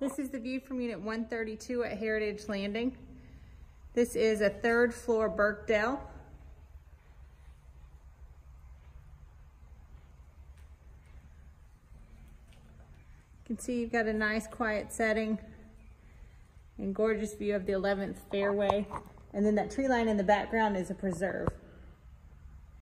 This is the view from Unit 132 at Heritage Landing. This is a third floor Birkdale. You can see you've got a nice quiet setting and gorgeous view of the 11th fairway. And then that tree line in the background is a preserve.